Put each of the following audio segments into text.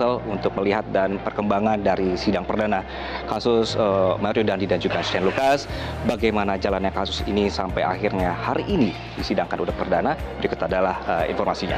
Tangsel untuk melihat dan perkembangan dari sidang perdana kasus uh, Mario Dandi dan juga Shane Lucas. Bagaimana jalannya kasus ini sampai akhirnya hari ini disidangkan udah perdana. Berikut adalah uh, informasinya.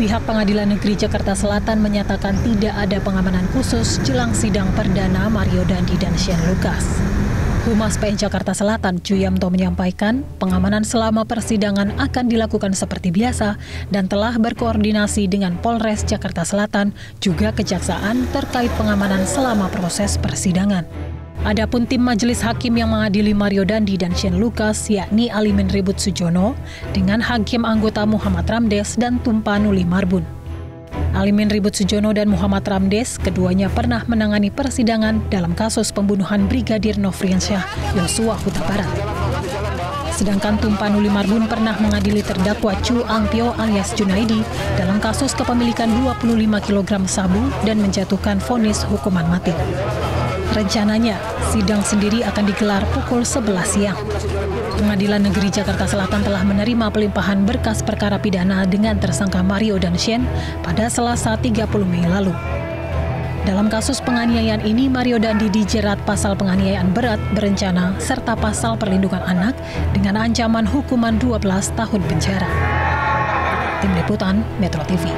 Pihak Pengadilan Negeri Jakarta Selatan menyatakan tidak ada pengamanan khusus jelang sidang perdana Mario Dandi dan Shane Lucas. Humas PN Jakarta Selatan, Juyamto menyampaikan, pengamanan selama persidangan akan dilakukan seperti biasa dan telah berkoordinasi dengan Polres Jakarta Selatan, juga Kejaksaan terkait pengamanan selama proses persidangan. Adapun tim majelis hakim yang mengadili Mario Dandi dan Shane Lucas yakni Alimin Ribut Sujono dengan hakim anggota Muhammad Ramdes dan Tumpanuli Marbun. Alimin Ribut Sujono dan Muhammad Ramdes keduanya pernah menangani persidangan dalam kasus pembunuhan Brigadir Nofriansyah Yosua Huta Barat. Sedangkan Tumpanuli Marbun pernah mengadili terdakwa Chu Angpyo alias Junaidi dalam kasus kepemilikan 25 kg sabu dan menjatuhkan vonis hukuman mati. Rencananya, sidang sendiri akan digelar pukul 11 siang. Pengadilan Negeri Jakarta Selatan telah menerima pelimpahan berkas perkara pidana dengan tersangka Mario dan Shen pada Selasa 30 Mei lalu. Dalam kasus penganiayaan ini, Mario Dandi dijerat pasal penganiayaan berat berencana serta pasal perlindungan anak dengan ancaman hukuman 12 tahun penjara. Tim Liputan Metro TV.